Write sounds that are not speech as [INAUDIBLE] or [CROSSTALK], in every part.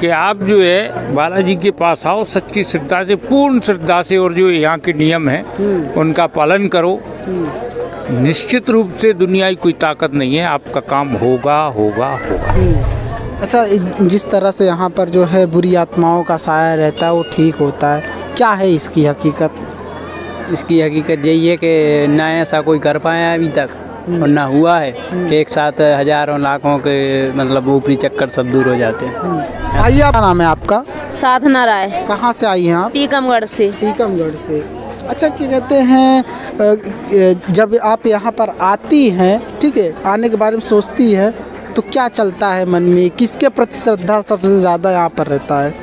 कि आप जो है बालाजी के पास आओ सच्ची श्रद्धा से पूर्ण श्रद्धा से और जो यहाँ के नियम हैं उनका पालन करो। निश्चित रूप से दुनिया की कोई ताकत नहीं है आपका काम होगा होगा होगा। अच्छा जिस तरह से यहाँ पर जो है बुरी आत्माओं का साया रहता है वो ठीक होता है। क्या है इसकी हकीकत? इसकी हकीकत यही है कि ना ऐसा कोई कर पाया अभी तक। और ना हुआ है कि एक साथ हज़ारों लाखों के मतलब ऊपरी चक्कर सब दूर हो जाते हैं। आइए क्या नाम है आपका? साधना राय। कहाँ से आई हैं आप? टीकमगढ़ से। टीकमगढ़ से। अच्छा क्या कहते हैं जब आप यहाँ पर आती हैं ठीक है आने के बारे में सोचती है तो क्या चलता है मन में? किसके प्रति श्रद्धा सबसे ज़्यादा यहाँ पर रहता है?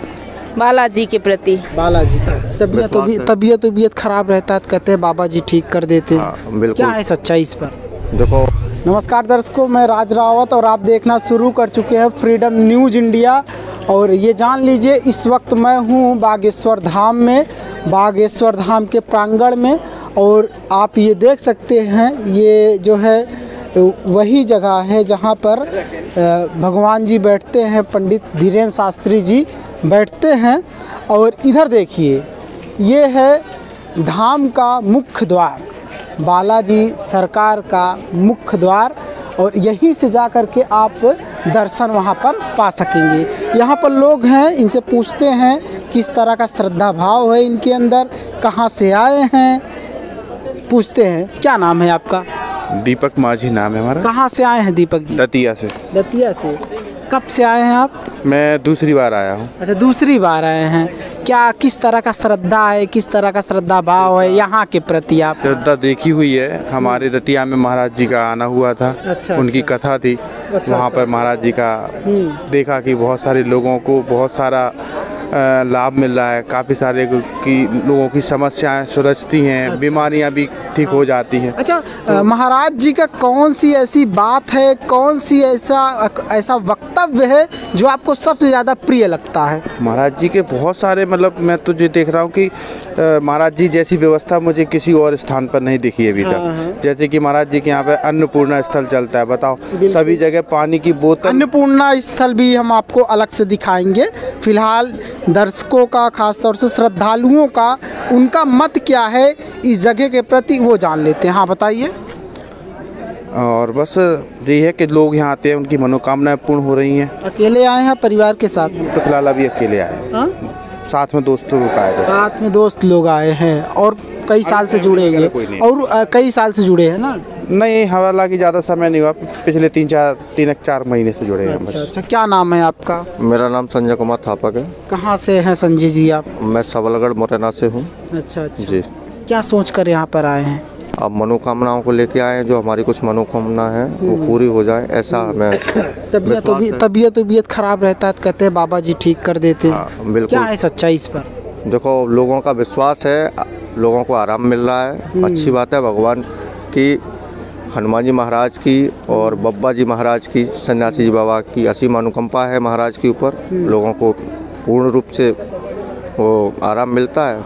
बालाजी के प्रति। बालाजी तबीयत तबीयत तबीयत तबीयत खराब रहता है तो कहते हैं बाबा जी ठीक कर देते हैं। हाँ, क्या है सच्चाई इस पर? देखो। नमस्कार दर्शकों, मैं राज रावत और आप देखना शुरू कर चुके हैं फ्रीडम न्यूज़ इंडिया और ये जान लीजिए, इस वक्त मैं हूँ बागेश्वर धाम में, बागेश्वर धाम के प्रांगण में। और आप ये देख सकते हैं, ये जो है, वही जगह है जहाँ पर भगवान जी बैठते हैं, पंडित धीरेन्द्र शास्त्री जी बैठते हैं। और इधर देखिए, ये है धाम का मुख्य द्वार। बालाजी सरकार का मुख्य द्वार और यहीं से जा कर के आप दर्शन वहाँ पर पा सकेंगे। यहाँ पर लोग हैं इनसे पूछते हैं किस तरह का श्रद्धा भाव है इनके अंदर कहाँ से आए हैं? पूछते हैं। क्या नाम है आपका? दीपक माझी नाम है हमारा। कहाँ से आए हैं दीपक जी? दतिया से। दतिया से। कब से आए हैं आप? मैं दूसरी बार आया हूँ। अच्छा दूसरी बार आए हैं। क्या किस तरह का श्रद्धा है किस तरह का श्रद्धा भाव है यहाँ के प्रति आप? श्रद्धा देखी हुई है। हमारे दतिया में महाराज जी का आना हुआ था। अच्छा, उनकी अच्छा। कथा थी। अच्छा, वहाँ पर महाराज जी का देखा कि बहुत सारे लोगों को बहुत सारा लाभ मिल रहा है। काफ़ी सारे की लोगों की समस्याएँ सुलझती हैं अच्छा। बीमारियाँ भी ठीक हाँ। हो जाती हैं। अच्छा अ, महाराज जी का कौन सी ऐसी बात है? कौन सी ऐसा ऐसा वक्तव्य है जो आपको सबसे ज़्यादा प्रिय लगता है? महाराज जी के बहुत सारे मतलब मैं तो ये देख रहा हूँ कि महाराज जी जैसी व्यवस्था मुझे किसी और स्थान पर नहीं दिखी अभी तक। जैसे कि महाराज जी के यहाँ पे अन्नपूर्णा स्थल चलता है बताओ। सभी जगह पानी की बोतल अन्नपूर्णा स्थल भी हम आपको अलग से दिखाएँगे। फ़िलहाल दर्शकों का खासतौर से श्रद्धालुओं का उनका मत क्या है इस जगह के प्रति वो जान लेते हैं हाँ बताइए और बस यही है कि लोग यहाँ आते हैं उनकी मनोकामनाएँ पूर्ण हो रही हैं अकेले आए हैं परिवार के साथ तो फ़िलहाल अभी अकेले आए हैं। हाँ? साथ में दोस्तों का आए। साथ में दोस्त लोग आए हैं और कई साल से जुड़े नहीं। और कई साल से जुड़े हैं ना नहीं हालाँकि ज़्यादा समय नहीं हुआ पिछले तीन चार तीन चार महीने से जुड़े हैं अच्छा बस। अच्छा क्या नाम है आपका? मेरा नाम संजय कुमार थापक है। कहाँ से हैं संजय जी आप? मैं सबलगढ़ मुरैना से हूँ। अच्छा अच्छा। जी। क्या सोच कर यहाँ पर आए हैं? अब मनोकामनाओं को लेके आए हैं जो हमारी कुछ मनोकामना है वो पूरी हो जाए ऐसा हमें [COUGHS] तबीयत विश्वास तबीयत तबीयत खराब रहता है तो कहते हैं बाबा जी ठीक कर देते। हैं हाँ, क्या बिल्कुल है सच्चाई इस पर? देखो लोगों का विश्वास है लोगों को आराम मिल रहा है। अच्छी बात है भगवान की हनुमान जी महाराज की और बब्बा जी महाराज की सन्यासी जी बाबा की असीम अनुकंपा है महाराज के ऊपर। लोगों को पूर्ण रूप से वो आराम मिलता है।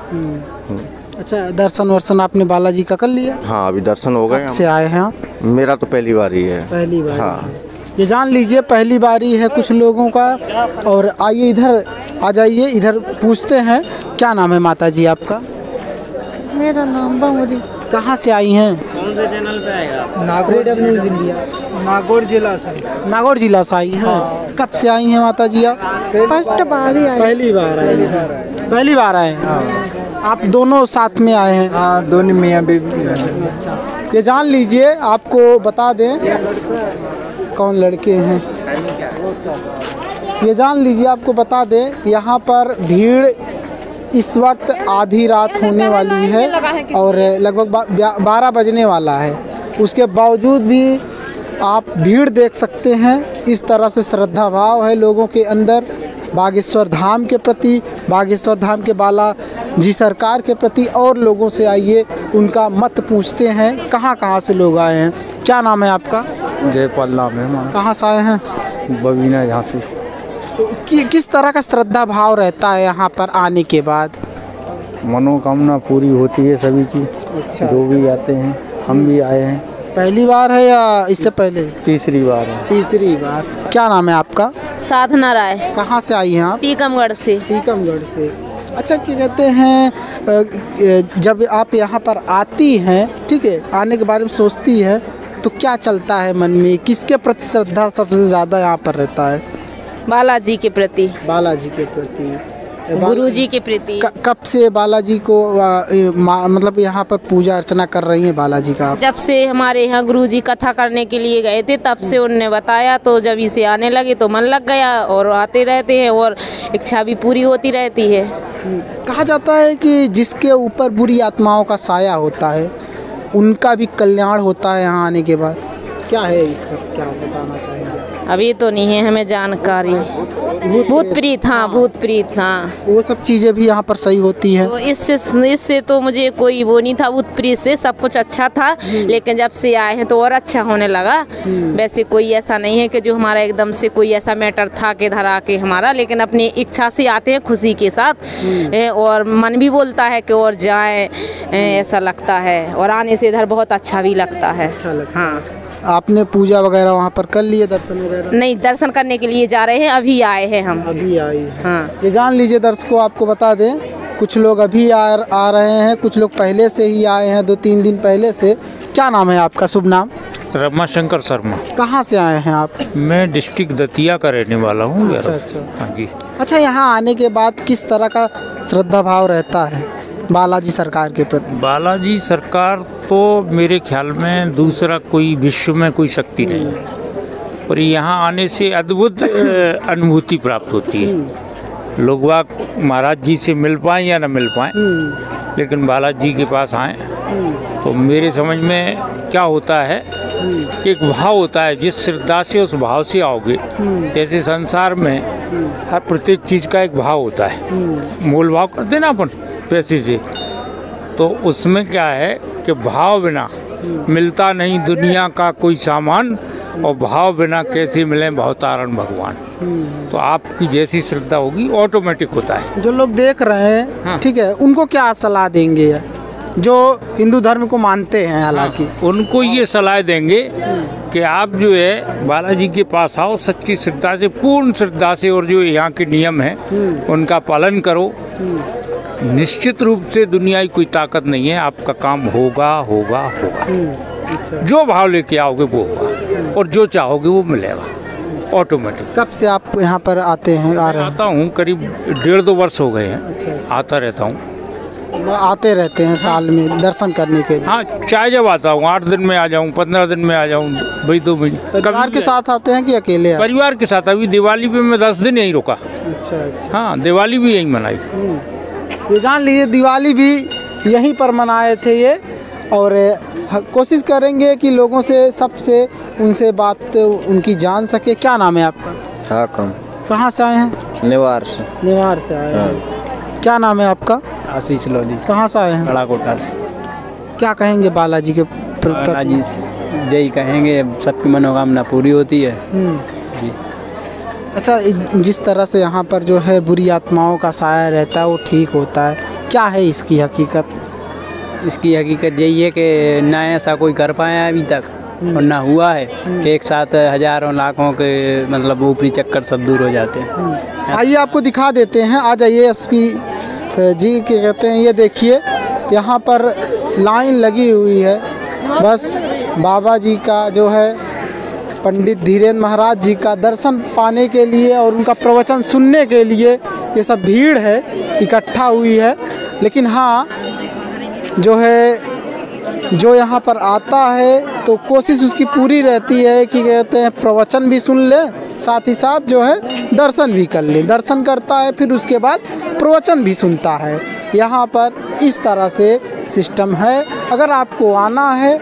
अच्छा दर्शन वर्शन आपने बालाजी का कर लिया? हाँ अभी दर्शन हो गए से आए हैं आप? मेरा तो पहली बार ही है। पहली बार हाँ ये जान लीजिए पहली बारी है कुछ लोगों का। और आइए इधर आ जाइए इधर पूछते हैं। क्या नाम है माता जी आपका? मेरा नाम बमरी कहाँ से आई हैं? कौन से चैनल पे आएगा। नागौर न्यूज़ इंडिया नागौर जिला से नागौर जिला से आई हैं। कब से आई हैं माता जी आप फ़र्स्ट बार ही पहली बार आए हैं। पहली बार आए हैं। आप दोनों साथ में आए हैं? हाँ दोनों मियाँ बीवी ये जान लीजिए आपको बता दें कौन लड़के हैं? ये जान लीजिए आपको बता दें यहाँ पर भीड़ इस वक्त आधी रात होने वाली है और लगभग बारह बजने वाला है। उसके बावजूद भी आप भीड़ देख सकते हैं। इस तरह से श्रद्धा भाव है लोगों के अंदर। बागेश्वर धाम के प्रति बागेश्वर धाम के बाला जी सरकार के प्रति और लोगों से आइए उनका मत पूछते हैं। कहाँ कहाँ से लोग आए हैं? क्या नाम है आपका? जयपाल नाम है कहाँ से आए हैं? बबीना झांसी कि, किस तरह का श्रद्धा भाव रहता है यहाँ पर आने के बाद? मनोकामना पूरी होती है सभी की अच्छा जो भी आते हैं हम भी आए हैं। पहली बार है या इससे पहले? तीसरी बार है। तीसरी बार। क्या नाम है आपका? साधना राय। कहाँ से आई हैं आप? टीकमगढ़ से। टीकमगढ़ से। अच्छा क्या कहते हैं जब आप यहाँ पर आती हैं ठीक है आने के बारे में सोचती है तो क्या चलता है मन में? किसके प्रति श्रद्धा सबसे ज़्यादा यहाँ पर रहता है? बालाजी के प्रति। बालाजी के प्रति। गुरु जी के प्रति। कब से बालाजी को मा- मतलब यहाँ पर पूजा अर्चना कर रही हैं बालाजी का जब से हमारे यहाँ गुरु जी कथा करने के लिए गए थे तब से उनने बताया तो जब इसे आने लगे तो मन लग गया और आते रहते हैं और इच्छा भी पूरी होती रहती है। कहा जाता है कि जिसके ऊपर बुरी आत्माओं का साया होता है उनका भी कल्याण होता है यहाँ आने के बाद। क्या है इस पर क्या बताना चाहेंगे? अभी तो नहीं है हमें जानकारी। भूत प्रीत। हाँ भूत प्रीत हाँ। वो सब चीज़ें भी यहाँ पर सही होती है। तो इससे इससे तो मुझे कोई वो नहीं था भूत प्रीत से सब कुछ अच्छा था। लेकिन जब से आए हैं तो और अच्छा होने लगा। वैसे कोई ऐसा नहीं है कि जो हमारा एकदम से कोई ऐसा मैटर था कि धरा के हमारा लेकिन अपनी इच्छा से आते हैं खुशी के साथ। और मन भी बोलता है कि और जाए ऐसा लगता है। और आने से इधर बहुत अच्छा भी लगता है। अच्छा लगता हाँ। आपने पूजा वगैरह वहाँ पर कर लिए दर्शन वगैरह? नहीं दर्शन करने के लिए जा रहे हैं अभी आए हैं हम। अभी आई है। हाँ। ये जान लीजिए दर्शकों आपको बता दें कुछ लोग अभी आ, आ रहे हैं कुछ लोग पहले से ही आए हैं दो तीन दिन पहले से। क्या नाम है आपका? शुभ नाम? रमाशंकर शर्मा। कहाँ से आए हैं आप? मैं डिस्ट्रिक्ट दतिया का रहने वाला हूँ अच्छा, अच्छा। हाँ जी। अच्छा यहाँ आने के बाद किस तरह का श्रद्धा भाव रहता है? बालाजी सरकार के प्रति? बालाजी सरकार तो मेरे ख्याल में दूसरा कोई विश्व में कोई शक्ति नहीं है। और यहाँ आने से अद्भुत अनुभूति प्राप्त होती है। लोग वाग महाराज जी से मिल पाए या ना मिल पाए, लेकिन बालाजी के पास आए। तो मेरे समझ में क्या होता है एक भाव होता है, जिस श्रद्धा से, उस भाव से आओगे जैसे संसार में हर प्रत्येक चीज़ का एक भाव होता है। मूल भाव करते ना अपन। पैसे से तो उसमें क्या है कि भाव बिना मिलता नहीं दुनिया का कोई सामान और भाव बिना कैसे मिले भवतारण भगवान। तो आपकी जैसी श्रद्धा होगी ऑटोमेटिक होता है। जो लोग देख रहे हैं हाँ। ठीक है उनको क्या सलाह देंगे? जो हिंदू धर्म को मानते हैं हालाँकि। हाँ। उनको ये सलाह देंगे कि आप जो है बालाजी के पास आओ सच्ची श्रद्धा से पूर्ण श्रद्धा से और जो यहाँ के नियम है उनका पालन करो। निश्चित रूप से दुनिया की कोई ताकत नहीं है आपका काम होगा होगा होगा। जो भाव लेके आओगे वो होगा और जो चाहोगे वो मिलेगा ऑटोमेटिक कब से आप यहाँ पर आते हैं आ रहे हैं? आता हूँ करीब डेढ़ दो वर्ष हो गए हैं आता रहता हूँ। आते रहते हैं साल में दर्शन करने के लिए। हाँ चाहे जब आता हूँ आठ दिन में आ जाऊँ पंद्रह दिन में आ जाऊँ भाई दो महीने। परिवार के साथ आते हैं कि अकेले परिवार के साथ अभी दिवाली पे मैं दस दिन यहीं रुका। अच्छा अच्छा। हाँ दिवाली भी यहीं मनाई। ये जान लीजिए दिवाली भी यहीं पर मनाए थे ये। और कोशिश करेंगे कि लोगों से सबसे उनसे बात उनकी जान सके। क्या नाम है आपका? हाकम। कहाँ से आए हैं? निवार से। निवार से आए हैं। क्या नाम है आपका? आशीष लोधी। कहाँ से आए हैं? बड़ा कोटा से। क्या कहेंगे बालाजी के बालाजी से। जय कहेंगे सबकी मनोकामना पूरी होती है। हम्म। अच्छा जिस तरह से यहाँ पर जो है बुरी आत्माओं का साया रहता है वो ठीक होता है। क्या है इसकी हकीकत? इसकी हकीकत यही है कि ना ऐसा कोई कर पाया अभी तक और ना हुआ है कि एक साथ हज़ारों लाखों के मतलब ऊपरी चक्कर सब दूर हो जाते हैं। आइए आपको दिखा देते हैं। आ जाइए एसपी जी के कहते हैं ये देखिए यहाँ पर लाइन लगी हुई है। बस बाबा जी का जो है पंडित धीरेन्द्र महाराज जी का दर्शन पाने के लिए और उनका प्रवचन सुनने के लिए ये सब भीड़ है, इकट्ठा हुई है। लेकिन हाँ जो है, जो यहाँ पर आता है तो कोशिश उसकी पूरी रहती है कि कहते हैं प्रवचन भी सुन ले, साथ ही साथ जो है दर्शन भी कर ले। दर्शन करता है, फिर उसके बाद प्रवचन भी सुनता है। यहाँ पर इस तरह से सिस्टम है। अगर आपको आना है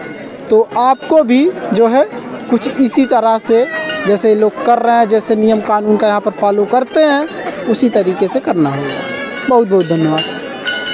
तो आपको भी जो है कुछ इसी तरह से जैसे लोग कर रहे हैं, जैसे नियम कानून का यहाँ पर फॉलो करते हैं, उसी तरीके से करना होगा। बहुत बहुत धन्यवाद।